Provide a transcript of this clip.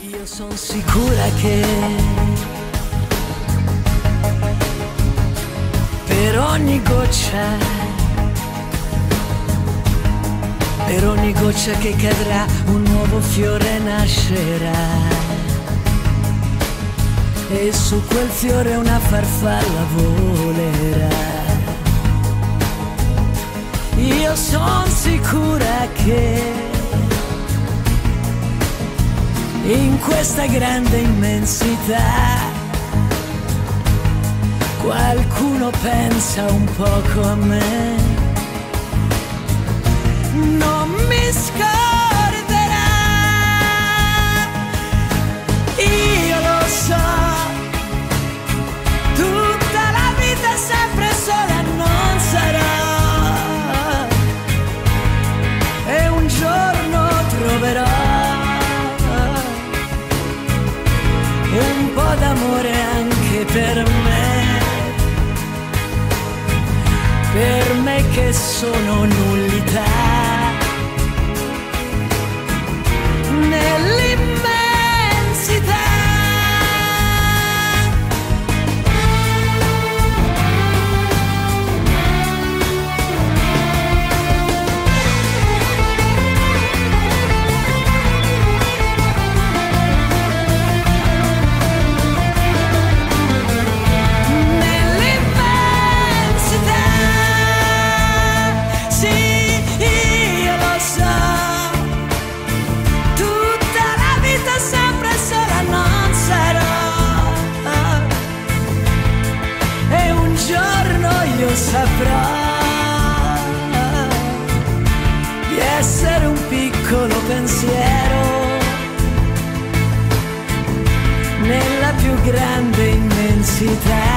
Io sono sicura che per ogni goccia per ogni goccia che cadrà un nuovo fiore nascerà. E su quel fiore una farfalla volerà. Io sono sicura che in questa grande immensità qualcuno pensa un poco a me non mi scorderà. Po' d'amore anche per me. Per me che sono nullità. Grande immensità